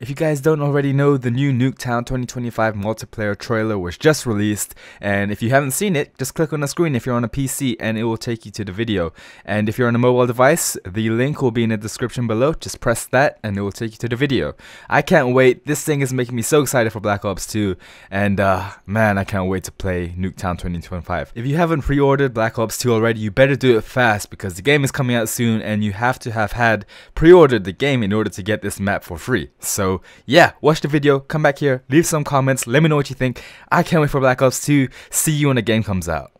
If you guys don't already know, the new Nuketown 2025 multiplayer trailer was just released, and if you haven't seen it, just click on the screen if you're on a PC and it will take you to the video. And if you're on a mobile device, the link will be in the description below, just press that and it will take you to the video. I can't wait, this thing is making me so excited for Black Ops 2, and uh, man, I can't wait to play Nuketown 2025. If you haven't pre-ordered Black Ops 2 already, you better do it fast because the game is coming out soon and you have to have had pre-ordered the game in order to get this map for free. So yeah, watch the video, come back here, leave some comments, let me know what you think. I can't wait for Black Ops 2. See you when the game comes out.